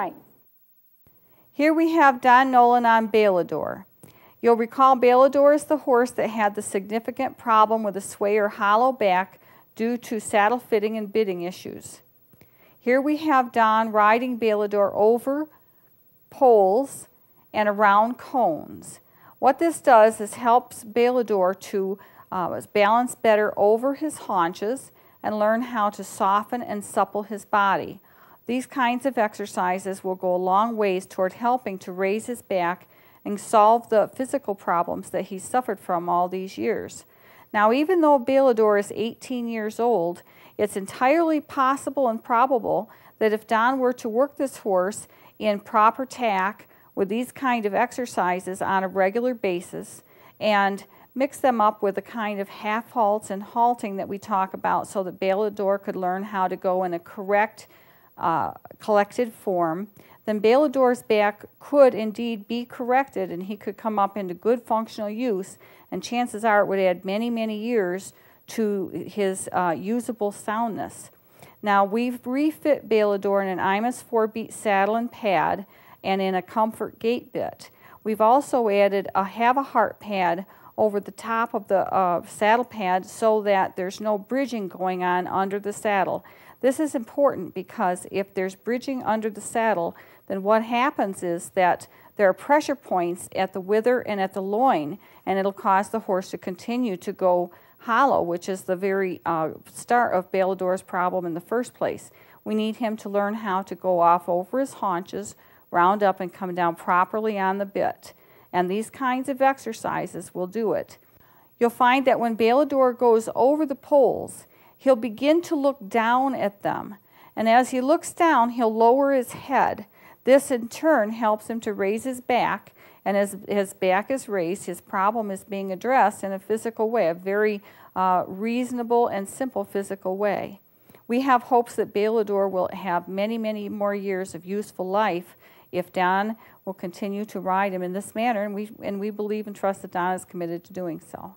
Right. Here we have Don Nolan on Balador. You'll recall Balador is the horse that had the significant problem with a sway or hollow back due to saddle fitting and bitting issues. Here we have Don riding Balador over poles and around cones. What this does is helps Balador to uh, balance better over his haunches and learn how to soften and supple his body. These kinds of exercises will go a long ways toward helping to raise his back and solve the physical problems that he suffered from all these years. Now, even though Balador is 18 years old, it's entirely possible and probable that if Don were to work this horse in proper tack with these kind of exercises on a regular basis and mix them up with the kind of half halts and halting that we talk about so that Balador could learn how to go in a correct uh, collected form, then Balador's back could indeed be corrected and he could come up into good functional use and chances are it would add many, many years to his uh, usable soundness. Now we've refit Balador in an Imus 4-beat saddle and pad and in a Comfort Gait bit. We've also added a have a heart pad over the top of the uh, saddle pad so that there's no bridging going on under the saddle. This is important because if there's bridging under the saddle, then what happens is that there are pressure points at the wither and at the loin, and it'll cause the horse to continue to go hollow, which is the very uh, start of Balador's problem in the first place. We need him to learn how to go off over his haunches, round up, and come down properly on the bit. And these kinds of exercises will do it. You'll find that when Balador goes over the poles, he'll begin to look down at them. And as he looks down, he'll lower his head. This in turn helps him to raise his back. And as his back is raised, his problem is being addressed in a physical way, a very uh, reasonable and simple physical way. We have hopes that Balador will have many, many more years of useful life if Don will continue to ride him in this manner, and we, and we believe and trust that Don is committed to doing so.